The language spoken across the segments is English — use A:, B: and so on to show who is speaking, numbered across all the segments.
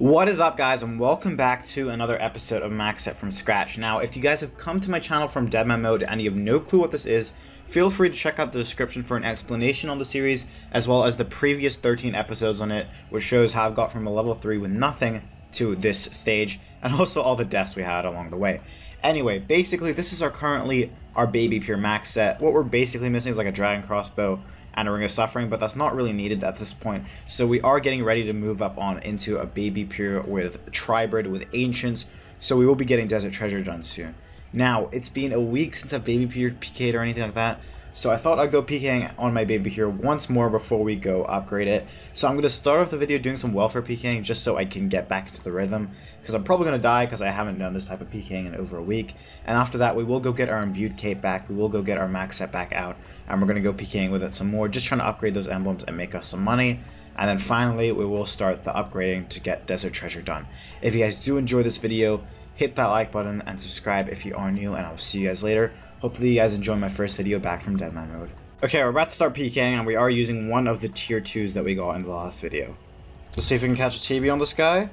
A: What is up guys and welcome back to another episode of Max Set from Scratch. Now if you guys have come to my channel from Deadman Mode and you have no clue what this is, feel free to check out the description for an explanation on the series as well as the previous 13 episodes on it which shows how I've got from a level 3 with nothing to this stage and also all the deaths we had along the way. Anyway, basically this is our currently our baby pure max set. What we're basically missing is like a dragon crossbow and a Ring of Suffering, but that's not really needed at this point. So we are getting ready to move up on into a Baby Pure with Tribrid, with Ancients, so we will be getting Desert Treasure done soon. Now, it's been a week since I've Baby Pure PK'd or anything like that, so I thought I'd go PKing on my Baby Pure once more before we go upgrade it. So I'm going to start off the video doing some welfare PKing just so I can get back into the rhythm, because I'm probably going to die because I haven't done this type of PKing in over a week. And after that, we will go get our Imbued Cape back, we will go get our Max Set back out, and we're going to go PKing with it some more, just trying to upgrade those emblems and make us some money. And then finally, we will start the upgrading to get Desert Treasure done. If you guys do enjoy this video, hit that like button and subscribe if you are new, and I will see you guys later. Hopefully you guys enjoy my first video back from Deadman mode. Okay, we're about to start PKing, and we are using one of the tier 2s that we got in the last video. Let's see if we can catch a TB on this guy.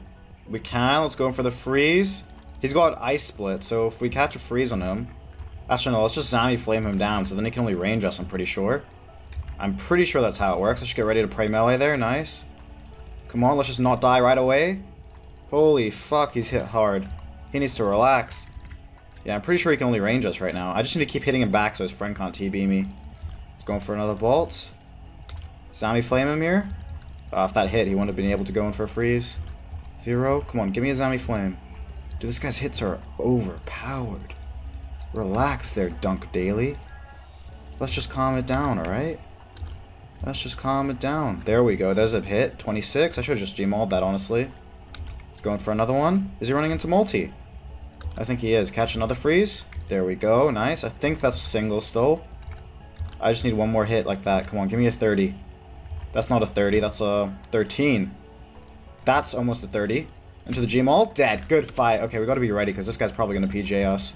A: We can, let's go in for the freeze. He's got Ice Split, so if we catch a freeze on him, Actually, no, let's just Zami Flame him down, so then he can only range us, I'm pretty sure. I'm pretty sure that's how it works. I should get ready to pray melee there, nice. Come on, let's just not die right away. Holy fuck, he's hit hard. He needs to relax. Yeah, I'm pretty sure he can only range us right now. I just need to keep hitting him back so his friend can't TB me. Let's go for another bolt. Zami Flame him here. Uh, if that hit, he wouldn't have been able to go in for a freeze. Zero. Come on, give me a Zami Flame. Dude, this guy's hits are overpowered. Relax there, Dunk Daily. Let's just calm it down, alright? Let's just calm it down. There we go. There's a hit. 26. I should have just Gmauled that, honestly. He's going for another one. Is he running into multi? I think he is. Catch another freeze. There we go. Nice. I think that's a single still. I just need one more hit like that. Come on, give me a 30. That's not a 30. That's a 13. That's almost a 30. Into the Gmaul. Dead. Good fight. Okay, we got to be ready because this guy's probably going to PJ us.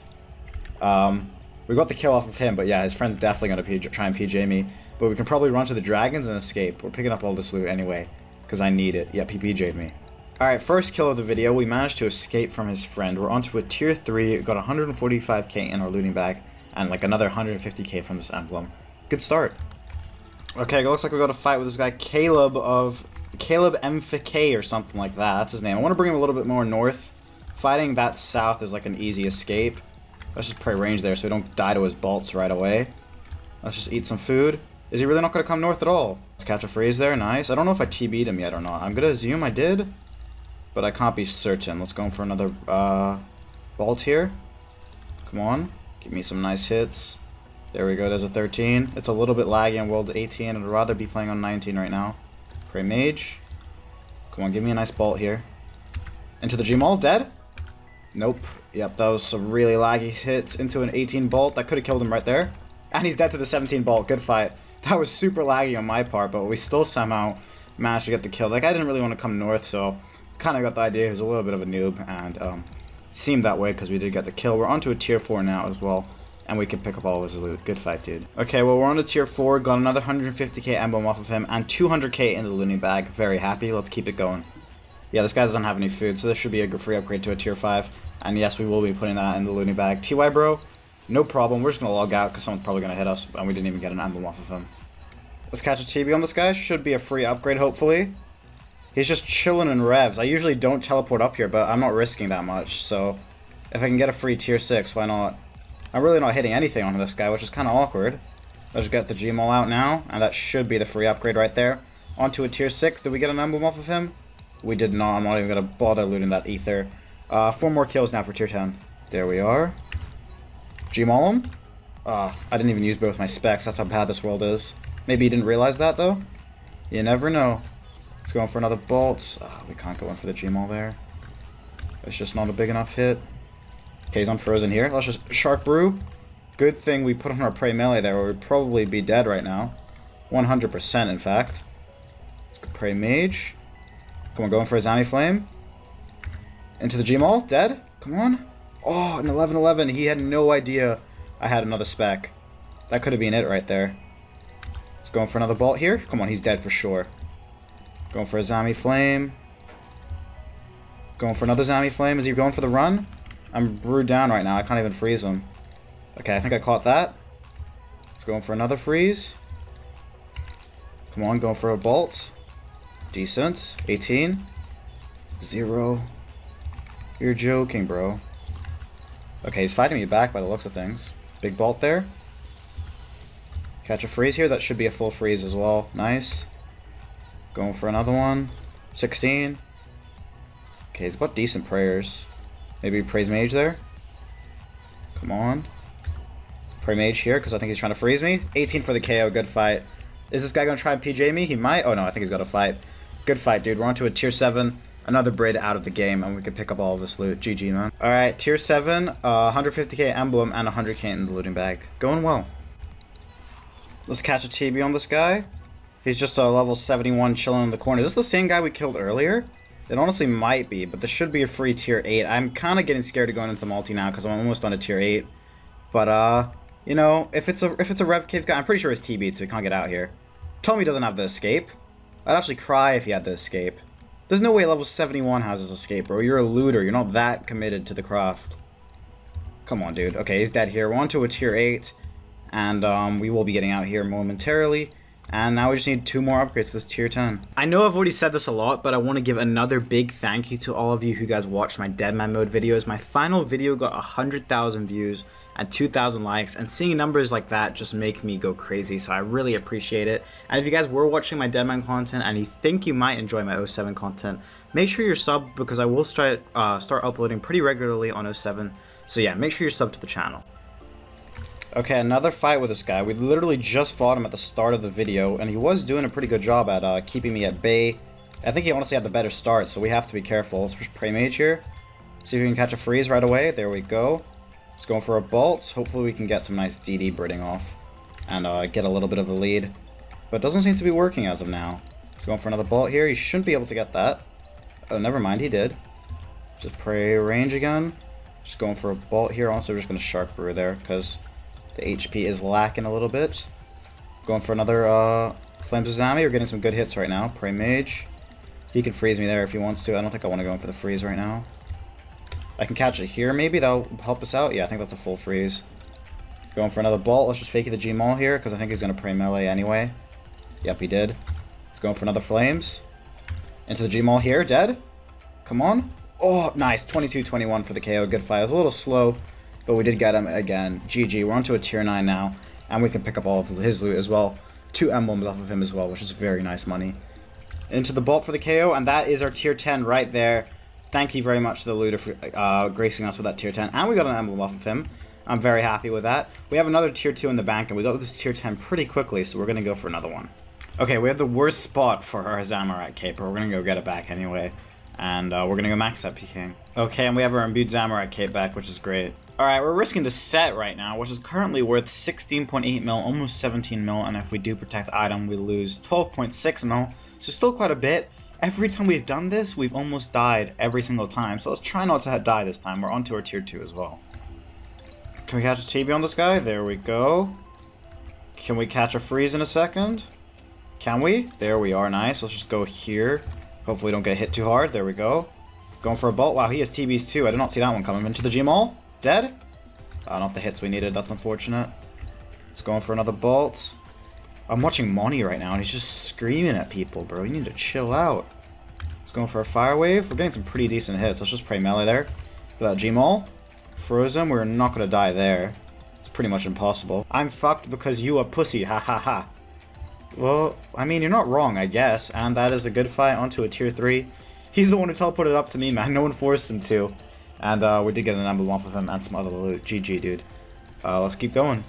A: Um, we got the kill off of him, but yeah, his friend's definitely going to try and PJ me. But we can probably run to the dragons and escape. We're picking up all this loot anyway, because I need it. Yeah, he PJ'd me. Alright, first kill of the video, we managed to escape from his friend. We're onto a tier 3, got 145k in our looting bag, and like another 150k from this emblem. Good start. Okay, it looks like we got a fight with this guy, Caleb of... Caleb MFK or something like that. That's his name. I want to bring him a little bit more north. Fighting that south is like an easy escape. Let's just pray range there so we don't die to his bolts right away. Let's just eat some food. Is he really not going to come north at all? Let's catch a freeze there. Nice. I don't know if I TB'd him yet or not. I'm going to assume I did, but I can't be certain. Let's go in for another uh, bolt here. Come on. Give me some nice hits. There we go. There's a 13. It's a little bit laggy on World 18. I'd rather be playing on 19 right now. Pray Mage. Come on, give me a nice bolt here. Into the Gmaul. Dead? Nope. Yep, that was some really laggy hits into an 18 bolt. That could have killed him right there. And he's dead to the 17 bolt. Good fight. That was super laggy on my part, but we still somehow managed to get the kill. Like, I didn't really want to come north, so kind of got the idea. He was a little bit of a noob, and um, seemed that way because we did get the kill. We're onto a tier 4 now as well, and we can pick up all of his loot. Good fight, dude. Okay, well, we're on to tier 4. Got another 150k emblem off of him, and 200k in the looting bag. Very happy. Let's keep it going. Yeah, this guy doesn't have any food, so this should be a free upgrade to a tier 5. And yes, we will be putting that in the looting bag. TY bro, no problem. We're just going to log out because someone's probably going to hit us. And we didn't even get an emblem off of him. Let's catch a TB on this guy. Should be a free upgrade, hopefully. He's just chilling in revs. I usually don't teleport up here, but I'm not risking that much. So if I can get a free tier 6, why not? I'm really not hitting anything on this guy, which is kind of awkward. Let's get the Gmaul out now, and that should be the free upgrade right there. Onto a tier 6. Did we get an emblem off of him? We did not. I'm not even going to bother looting that ether. Uh, four more kills now for tier 10. There we are. Gmaul him. Uh, I didn't even use both my specs. That's how bad this world is. Maybe you didn't realize that, though? You never know. Let's go in for another bolt. Uh, we can't go in for the Gmaul there. It's just not a big enough hit. Okay, he's on Frozen here. Let's just... Shark Brew. Good thing we put on our Pray Melee there, or we'd probably be dead right now. 100%, in fact. Let's go Pray Mage. Come on, going for a Zami Flame. Into the Gmaul. Dead. Come on. Oh, an 11-11. He had no idea I had another spec. That could have been it right there. Let's for another bolt here. Come on, he's dead for sure. Going for a Zami Flame. Going for another Zami Flame. Is he going for the run? I'm brewed down right now. I can't even freeze him. Okay, I think I caught that. He's going for another freeze. Come on, going for a bolt. Decent. 18. Zero. You're joking, bro. Okay, he's fighting me back by the looks of things. Big bolt there. Catch a freeze here. That should be a full freeze as well. Nice. Going for another one. 16. Okay, he's got decent prayers. Maybe praise mage there. Come on. Pray mage here, because I think he's trying to freeze me. 18 for the KO. Good fight. Is this guy going to try and PJ me? He might. Oh, no. I think he's got a fight. Good fight, dude. We're on to a tier 7. Another braid out of the game, and we can pick up all this loot. GG, man. Alright, tier 7. Uh, 150k emblem and 100k in the looting bag. Going well. Let's catch a TB on this guy. He's just a level 71 chilling in the corner. Is this the same guy we killed earlier? It honestly might be, but this should be a free tier 8. I'm kind of getting scared of going into multi now because I'm almost on a tier 8. But, uh, you know, if it's a if it's a Rev Cave guy, I'm pretty sure it's TB, so he can't get out here. He doesn't have the escape. I'd actually cry if he had to escape. There's no way level 71 has his escape, bro. You're a looter. You're not that committed to the craft. Come on, dude. Okay, he's dead here. We're to a tier 8, and um, we will be getting out here momentarily. And now we just need two more upgrades to this tier 10. I know I've already said this a lot, but I want to give another big thank you to all of you who guys watched my Deadman Mode videos. My final video got 100,000 views and 2,000 likes, and seeing numbers like that just make me go crazy, so I really appreciate it. And if you guys were watching my Deadman content and you think you might enjoy my 07 content, make sure you're sub because I will start, uh, start uploading pretty regularly on 07. So yeah, make sure you're sub to the channel. Okay, another fight with this guy. We literally just fought him at the start of the video, and he was doing a pretty good job at uh, keeping me at bay. I think he honestly had the better start, so we have to be careful. Let's just pray mage here. See if we can catch a freeze right away. There we go. Let's go for a bolt. Hopefully we can get some nice DD Bridding off and uh, get a little bit of a lead. But it doesn't seem to be working as of now. Let's for another bolt here. He shouldn't be able to get that. Oh, never mind, he did. Just pray range again. Just going for a bolt here. Also, just going to Shark Brew there because the HP is lacking a little bit. Going for another uh, Flames of Zami. We're getting some good hits right now. Pray Mage. He can freeze me there if he wants to. I don't think I want to go in for the freeze right now. I can catch it here maybe. That'll help us out. Yeah, I think that's a full freeze. Going for another bolt. Let's just fake the G-Maul here because I think he's going to pray melee anyway. Yep, he did. He's going for another Flames. Into the G-Maul here. Dead. Come on. Oh, nice. 22-21 for the KO. Good fight. It was a little slow but we did get him again. GG, we're on to a tier 9 now, and we can pick up all of his loot as well. Two emblems off of him as well, which is very nice money. Into the bolt for the KO, and that is our tier 10 right there. Thank you very much to the looter for uh, gracing us with that tier 10, and we got an emblem off of him. I'm very happy with that. We have another tier 2 in the bank, and we got this tier 10 pretty quickly, so we're going to go for another one. Okay, we have the worst spot for our Zamorak cape, but we're going to go get it back anyway. And uh, we're going to go max up PKing. Okay, and we have our imbued Zamorak cape back, which is great. Alright, we're risking the set right now, which is currently worth 16.8 mil, almost 17 mil, and if we do protect the item, we lose 12.6 mil, so still quite a bit. Every time we've done this, we've almost died every single time, so let's try not to die this time. We're on to our tier 2 as well. Can we catch a TB on this guy? There we go. Can we catch a freeze in a second? Can we? There we are, nice. Let's just go here. Hopefully we don't get hit too hard. There we go. Going for a bolt. Wow, he has TBs too. I did not see that one coming. Into the G-Maul. Dead? Uh, not have the hits we needed, that's unfortunate. He's going for another bolt. I'm watching Monty right now, and he's just screaming at people, bro. You need to chill out. He's going for a fire wave. We're getting some pretty decent hits. Let's just pray melee there. For that G-Maul. Frozen, we're not going to die there. It's pretty much impossible. I'm fucked because you are pussy, ha ha ha. Well, I mean, you're not wrong, I guess. And that is a good fight onto a tier 3. He's the one who teleported up to me, man. No one forced him to. And uh, we did get an emblem off of him and some other loot. GG, dude. Uh, let's keep going.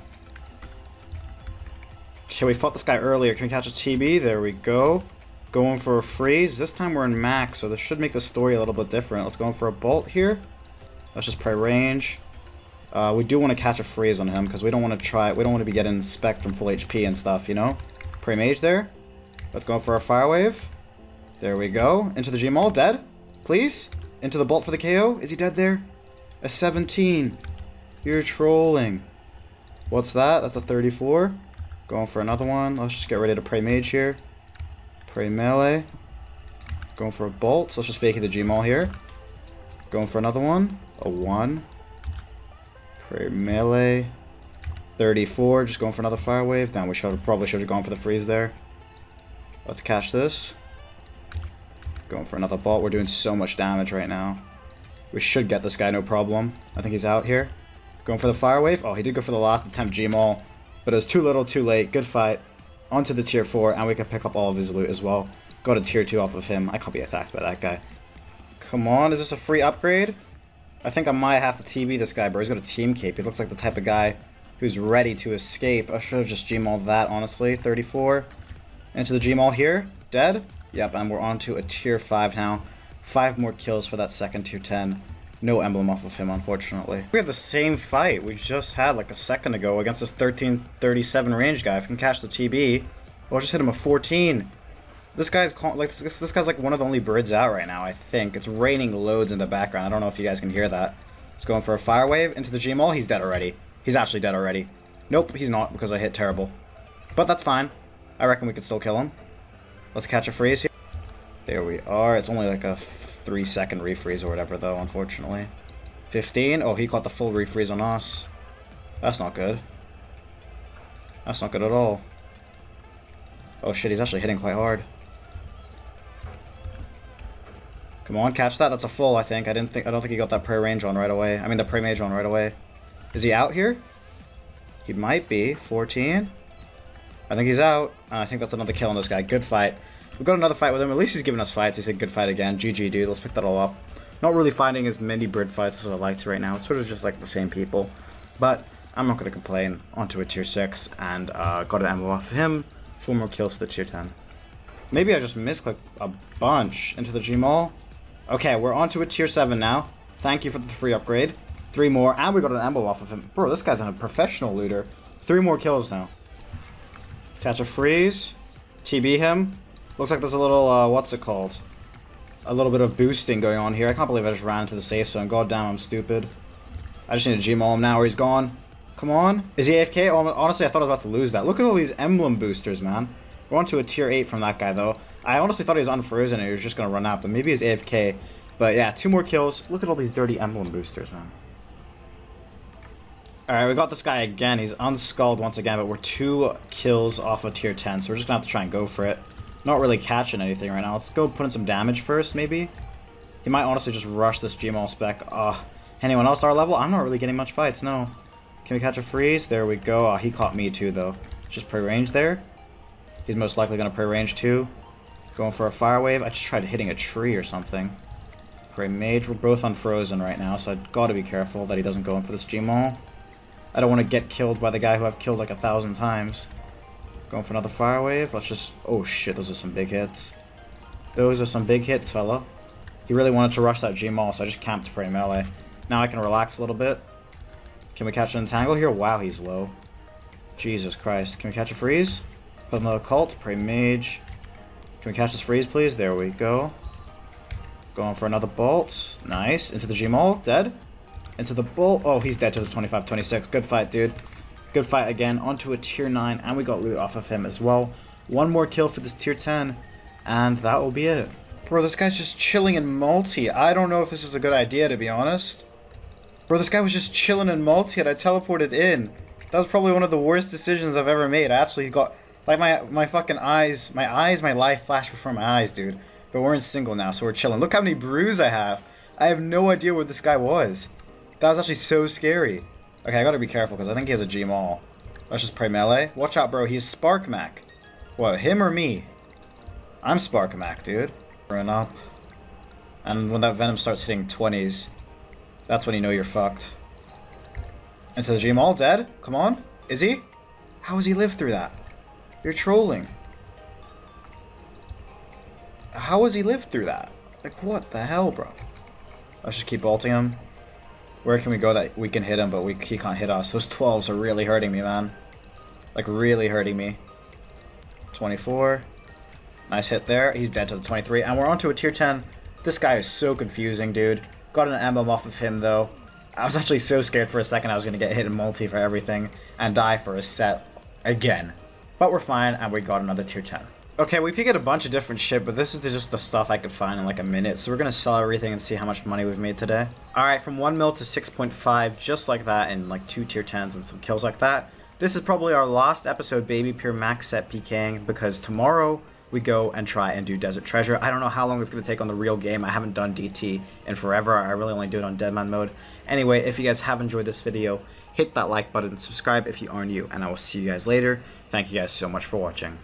A: Okay, we fought this guy earlier. Can we catch a TB? There we go. Going for a freeze. This time we're in max, so this should make the story a little bit different. Let's go in for a bolt here. Let's just pray range. Uh, we do want to catch a freeze on him, because we don't want to try... We don't want to be getting spec from full HP and stuff, you know? Pray mage there. Let's go for a fire wave. There we go. Into the G-Maul. Dead? Please? Into the bolt for the KO. Is he dead there? A 17. You're trolling. What's that? That's a 34. Going for another one. Let's just get ready to pray mage here. Pray melee. Going for a bolt. So let's just fake the G-Maul here. Going for another one. A 1. Prayer melee. 34. Just going for another fire wave. Damn, we should probably should have gone for the freeze there. Let's catch this. Going for another bolt. We're doing so much damage right now. We should get this guy no problem. I think he's out here. Going for the fire wave. Oh, he did go for the last attempt Gmaul. But it was too little, too late. Good fight. Onto the tier 4, and we can pick up all of his loot as well. Got a tier 2 off of him. I can't be attacked by that guy. Come on, is this a free upgrade? I think I might have to TB this guy, bro. He's got a team cape. He looks like the type of guy who's ready to escape. I should have just Gmauled that, honestly. 34. Into the Gmaul here. Dead. Yep, and we're on to a tier 5 now. Five more kills for that second tier 10. No emblem off of him, unfortunately. We have the same fight we just had like a second ago against this 1337 range guy. If we can catch the TB, we'll just hit him a 14. This guy's like this, this guy's like one of the only birds out right now, I think. It's raining loads in the background. I don't know if you guys can hear that. It's going for a fire wave into the Gmaul. He's dead already. He's actually dead already. Nope, he's not because I hit terrible. But that's fine. I reckon we can still kill him. Let's catch a freeze here. There we are. It's only like a three second refreeze or whatever though, unfortunately. 15? Oh, he caught the full refreeze on us. That's not good. That's not good at all. Oh shit, he's actually hitting quite hard. Come on, catch that. That's a full, I think. I didn't think I don't think he got that prayer range on right away. I mean the prayer mage on right away. Is he out here? He might be. 14? I think he's out. I think that's another kill on this guy. Good fight. We've got another fight with him. At least he's giving us fights. He's a good fight again. GG, dude. Let's pick that all up. Not really finding as many bird fights as I like to right now. It's sort of just like the same people. But I'm not going to complain. Onto a tier 6 and uh, got an ammo off of him. Four more kills to the tier 10. Maybe I just misclicked a bunch into the Gmaul. Okay, we're on to a tier 7 now. Thank you for the free upgrade. Three more, and we got an ammo off of him. Bro, this guy's a professional looter. Three more kills now. Catch a freeze. TB him. Looks like there's a little, uh, what's it called? A little bit of boosting going on here. I can't believe I just ran into the safe zone. God damn, I'm stupid. I just need to Gmaul him now or he's gone. Come on. Is he AFK? Oh, honestly, I thought I was about to lose that. Look at all these emblem boosters, man. We're on to a tier 8 from that guy, though. I honestly thought he was unfrozen and he was just going to run out, but maybe he's AFK. But yeah, two more kills. Look at all these dirty emblem boosters, man. Alright, we got this guy again. He's unskulled once again, but we're two kills off of tier 10, so we're just going to have to try and go for it. Not really catching anything right now. Let's go put in some damage first, maybe. He might honestly just rush this Gmaul spec. Uh, anyone else our level? I'm not really getting much fights, no. Can we catch a freeze? There we go. Oh, he caught me too, though. Just pre-range there. He's most likely going to pre-range too. Going for a fire wave. I just tried hitting a tree or something. Pray mage. We're both unfrozen right now, so I've got to be careful that he doesn't go in for this Gmaul. I don't want to get killed by the guy who I've killed like a thousand times. Going for another fire wave. Let's just... Oh shit, those are some big hits. Those are some big hits, fella. He really wanted to rush that Gmaul, so I just camped pretty melee. Now I can relax a little bit. Can we catch an entangle here? Wow, he's low. Jesus Christ. Can we catch a freeze? Put another cult. Pray mage. Can we catch this freeze, please? There we go. Going for another bolt. Nice. Into the Gmaul. Dead. Into the bolt. Oh, he's dead to the 25-26. Good fight, dude. Good fight again, onto a tier 9, and we got loot off of him as well. One more kill for this tier 10, and that will be it. Bro, this guy's just chilling in multi. I don't know if this is a good idea, to be honest. Bro, this guy was just chilling in multi, and I teleported in. That was probably one of the worst decisions I've ever made. I actually got, like, my, my fucking eyes, my eyes, my life flashed before my eyes, dude. But we're in single now, so we're chilling. Look how many brews I have. I have no idea where this guy was. That was actually so scary. Okay, I gotta be careful because I think he has a Gmaul. Let's just pray melee. Watch out, bro. He's Spark Mac. What, him or me? I'm Spark Mac, dude. Run up. And when that Venom starts hitting 20s, that's when you know you're fucked. Into the Gmaul, dead? Come on. Is he? How has he lived through that? You're trolling. How has he lived through that? Like, what the hell, bro? Let's just keep bolting him. Where can we go that we can hit him, but we he can't hit us? Those 12s are really hurting me, man. Like, really hurting me. 24. Nice hit there. He's dead to the 23. And we're on to a tier 10. This guy is so confusing, dude. Got an emblem off of him, though. I was actually so scared for a second I was going to get hit in multi for everything and die for a set again. But we're fine, and we got another tier 10. Okay, we get a bunch of different shit, but this is just the stuff I could find in like a minute. So we're gonna sell everything and see how much money we've made today. Alright, from 1 mil to 6.5, just like that, and like 2 tier 10s and some kills like that. This is probably our last episode Baby Pure Max set PKing, because tomorrow we go and try and do Desert Treasure. I don't know how long it's to take on the real game. I haven't done DT in forever. I really only do it on Deadman mode. Anyway, if you guys have enjoyed this video, hit that like button, and subscribe if you are new, and I will see you guys later. Thank you guys so much for watching.